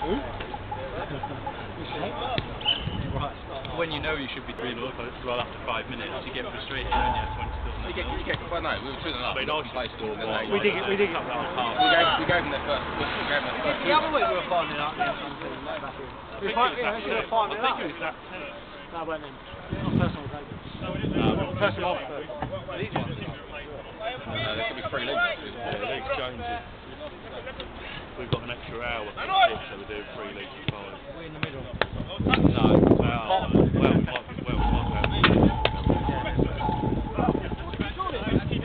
Mm-hmm. When you know you should be 3 0 well after 5 minutes, you get frustrated, don't you? When it's still You get, you get, well, no, we were 2 0 up. But We no, got complacent and then they- We did get, we did get We gave, we gave them their first, we gave them their first. The other week we were finding out. We find, yeah, we should have find it up. No, it wasn't him. Not personal, David. Personal off, though. These ones. There could be three leagues. Yeah, leagues changes. We've got an extra hour to talk, so we're doing three leagues and five. We're in the middle. No, well, well, well, well, well,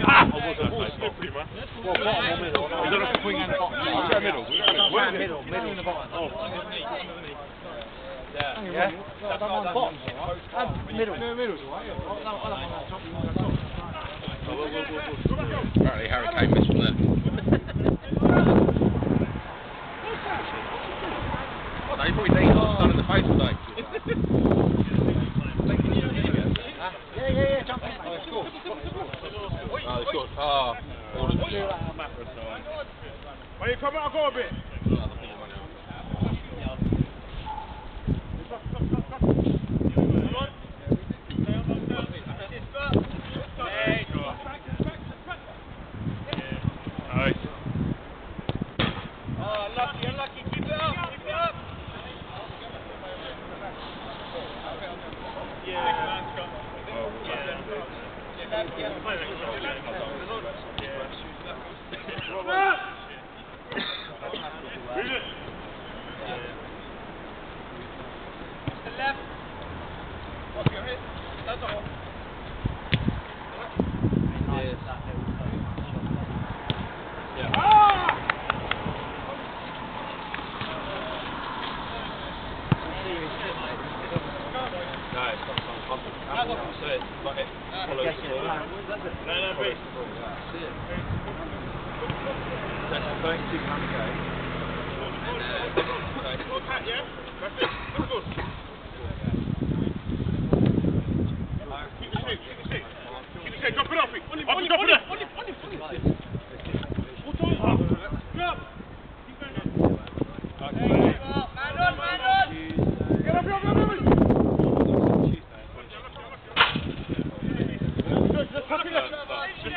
Ah! I was going to say property, man. Well, bottom or middle? He's on a swing and a bottom. We'll go middle. We'll go middle. Yeah, middle, middle in the bottom. Oh, Yeah? I don't mind bottoms, alright? And middle. No, middle's alright, yeah. I don't, I don't mind that top,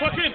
just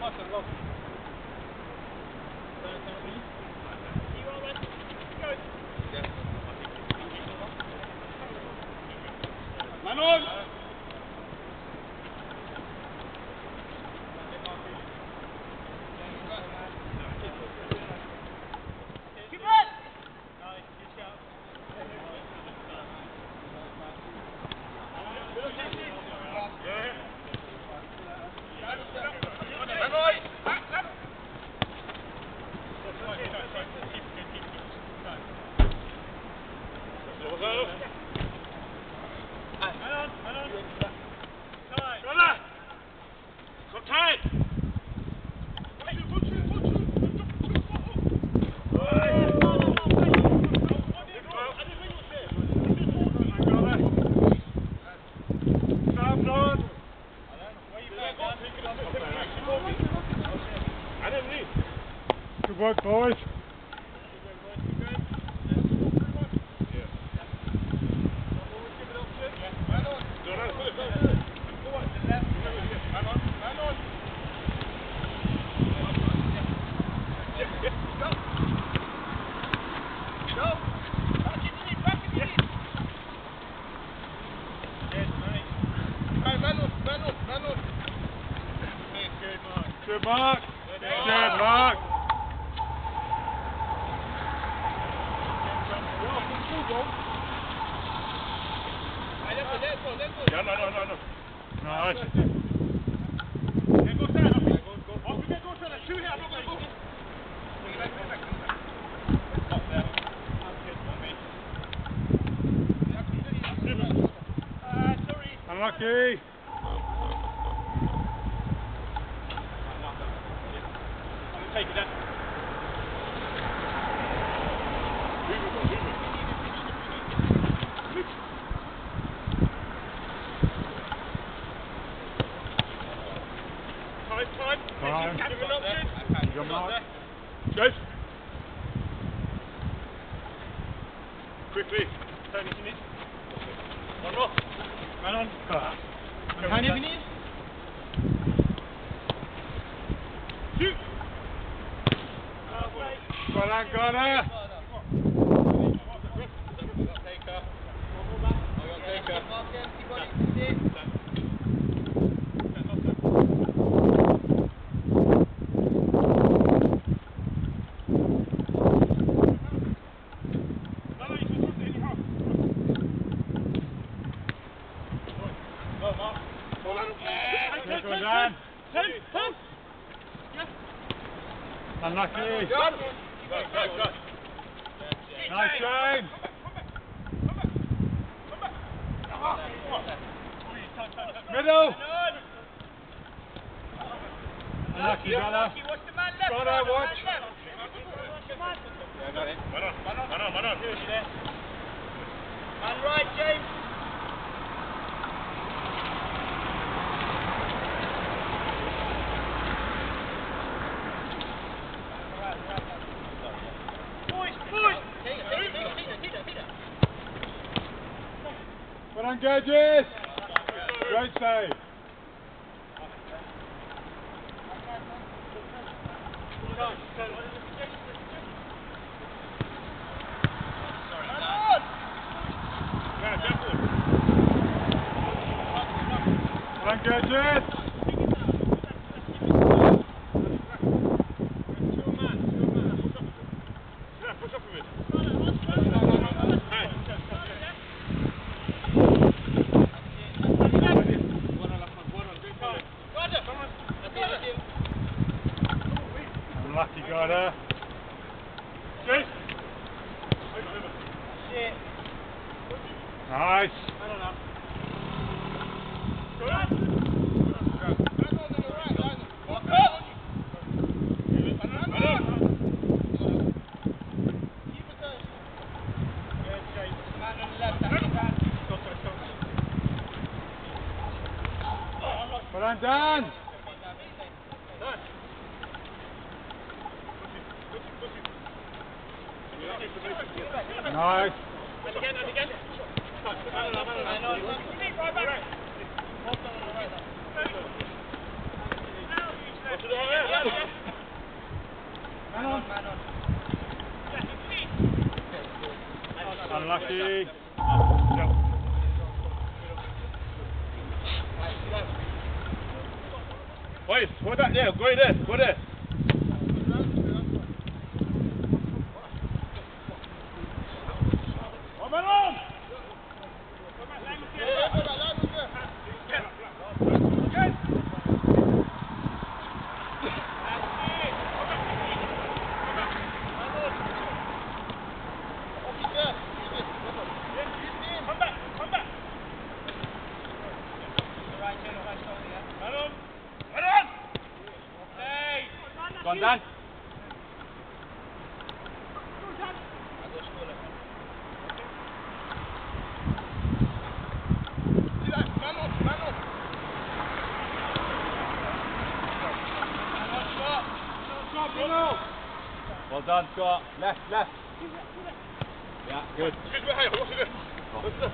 Wasser, lauf. work, boys. Dusty. Stop. Stop. judges. Great save. I don't know. Man on the left, that's bad. Well done, Dan. Nice. Man on. Man on. Man on. Unlucky. Boys, hold that there. Go there. Go there. Come on! Come back! Come back! Right, turn it, right shoulder, yeah. Man on! Man on! Hey! Go on, Dan. Well done, Scott. Left, left. Yeah, good. Excuse me, hey, what's it? What's it?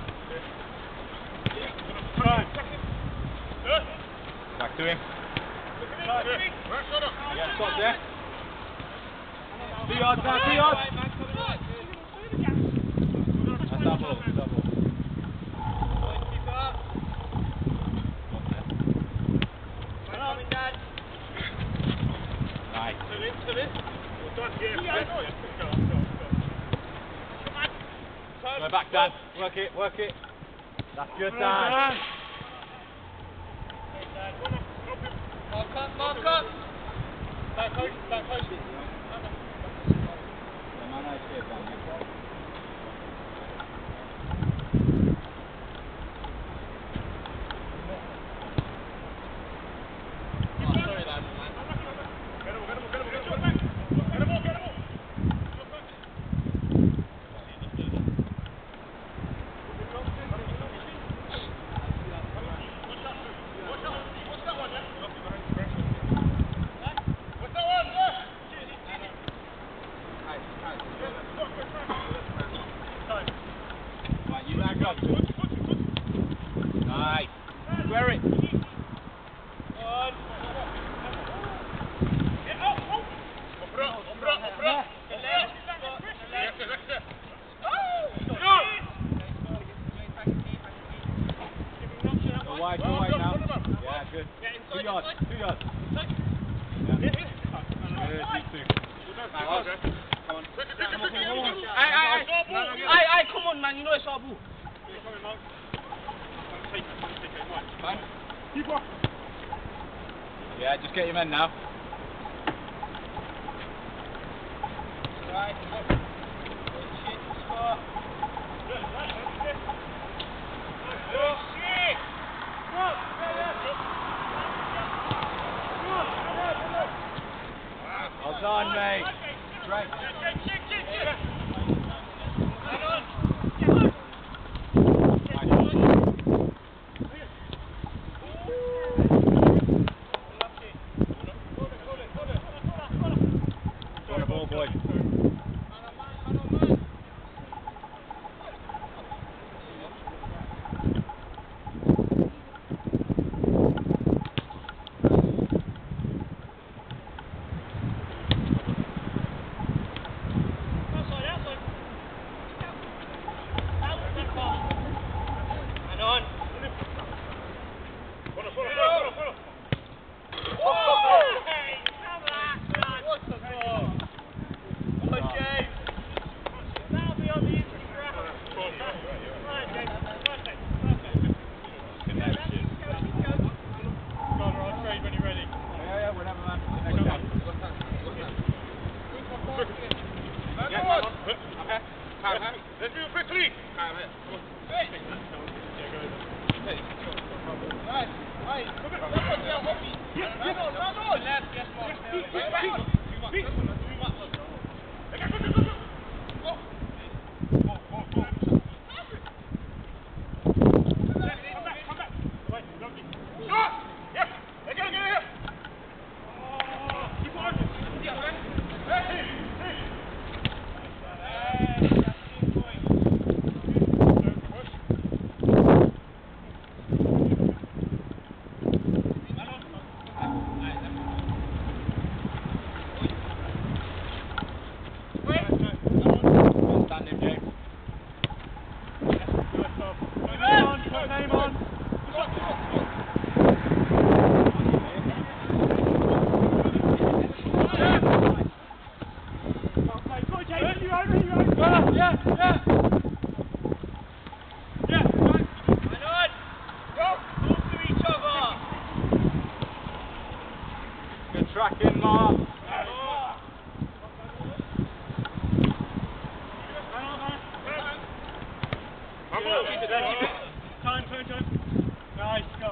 Back to him. Stop there. Two yards now, two yards. Back, Dan. Work it, work it. That's good, Dan. Mark up, mark up! Back close, back close. Yeah, man, nice here, Dan. yeah. Right, you back up. Nice. Square it. Go wide, go wide now. Yeah, good. Two yards, two yards. Yeah. Good, you two. Aye, aye, aye. Aye, aye, come on, man, you know it's our ball. Yeah, just get your men now. Right. Score. Well mate. Great. Nice, go.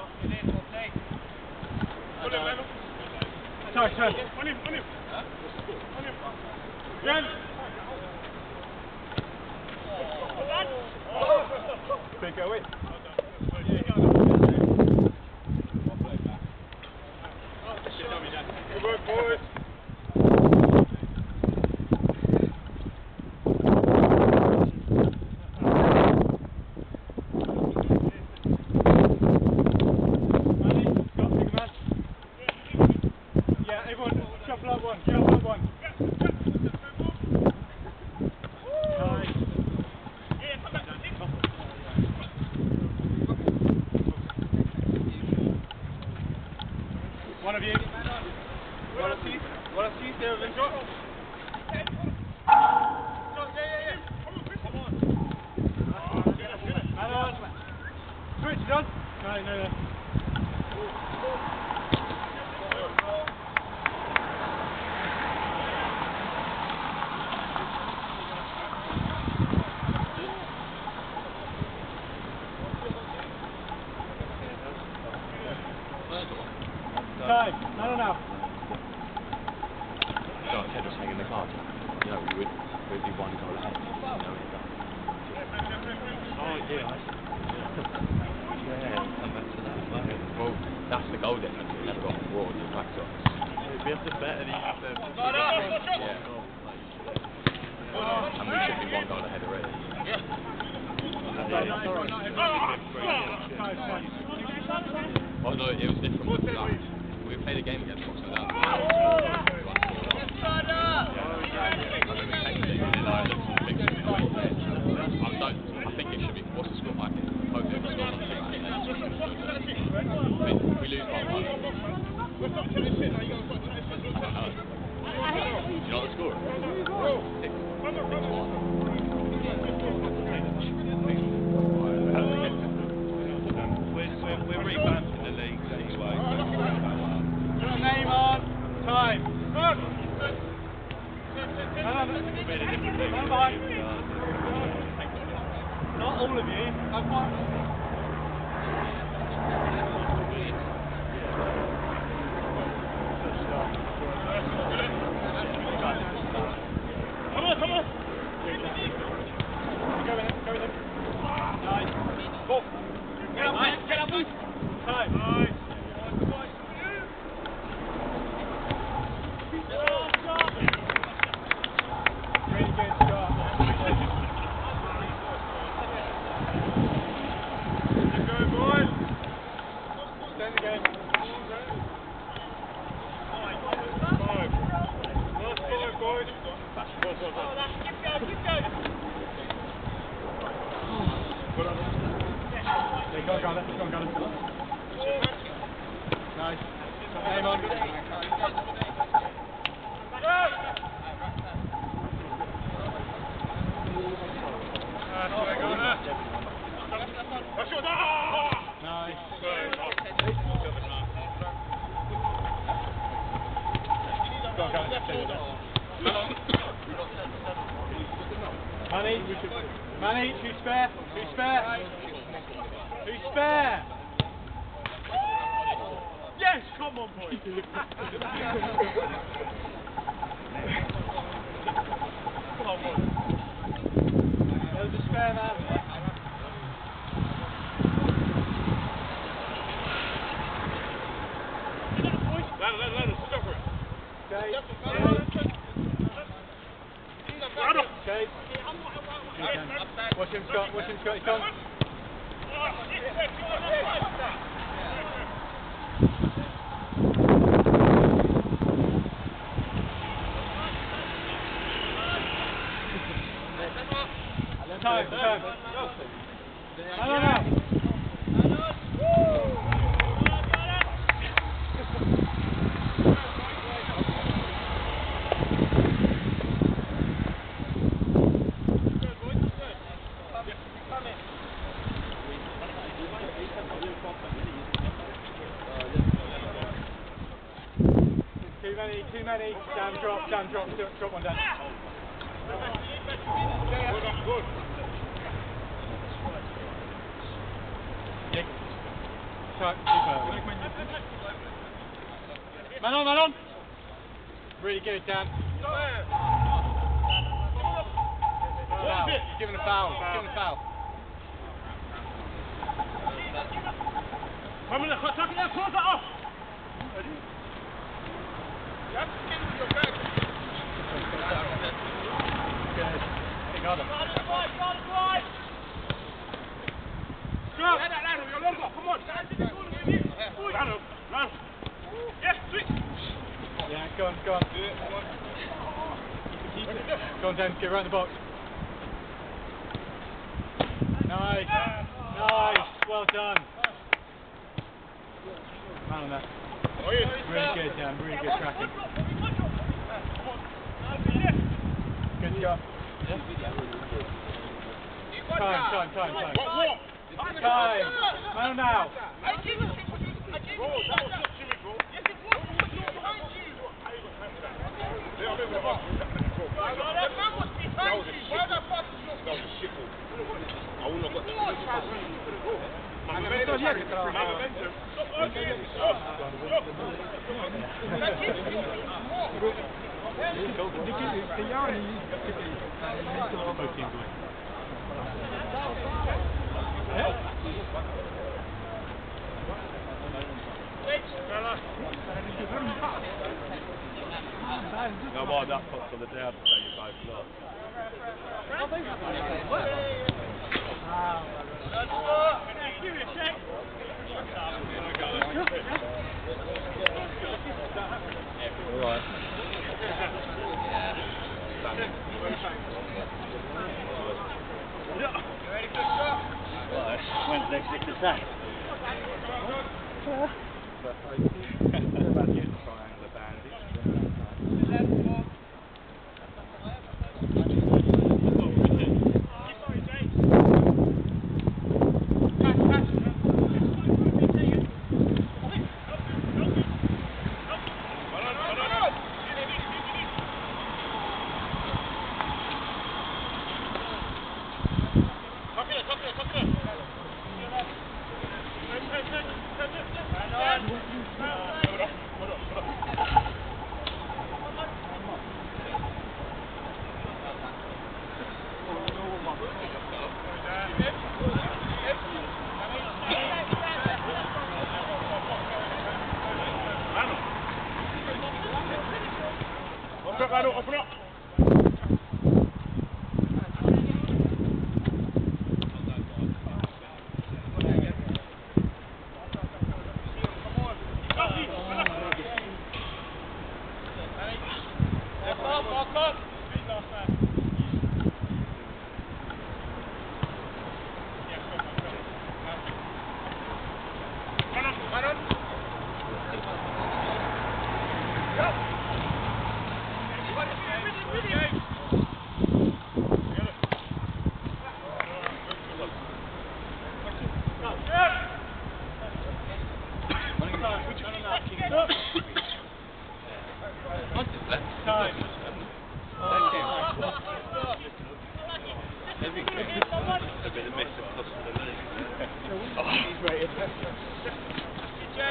Go in. Good work, boys. Manny, got big man. Yeah, everyone, shuffle up one, shuffle up one. Nice. One of you. Wanna see? Wanna see Sarah Vinchot? Man on. Switch it on. No, no, no. Time. No, no, no. So instead of hanging the cards, you know, we would, we'd be one goal ahead. You know, we'd go. Oh, yeah, I see. Yeah, come back to that. Okay. Well, that's the goal difference. We never got raw to back to us. We have to bet any of them. Yeah. And we should be one goal ahead already. Oh no, it was different. Like, we played a game against Boxing Down. Oh, I think it should be. What's the score? Can hope oh, it was like that. We, lose by one. I don't know. Do you know the score? Six. Six one. Too many, too many. Down, drop, down, drop, drop one down. Nick. Shot, super. Man on, man on. Really good, Dan. Foul. He's giving a foul. He's giving a foul. Come in, tuck it there, close that off. Good. He got him. Go. Ladder, ladder, you're longer, come on. Ladder, ladder. Yes, switch. Yeah, go on, go on. Do it, Go on, Dan, get in the box. Nice. Nice. Well done. Man on that. Really good, Dan. Really good tracking. Good job. Time, time, time, time. Time. Man on now. Bro, that No more that puts on the day after you both lost. Alright. When's next week to say? Tuck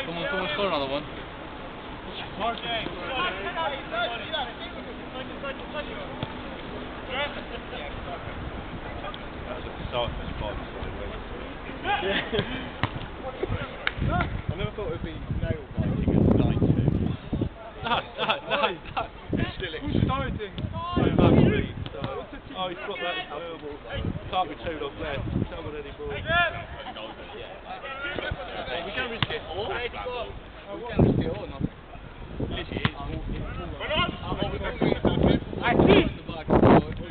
Come on, come on, score another one. Mark. That's a start for. I never thought it would be nail biting at 9 2. No, no, no, no. Still, it's starting. Oh, he's got that verbal. Can't be two off left. Someone anymore. We can't risk it all. We can't risk it all. Literally, it's all-. I see.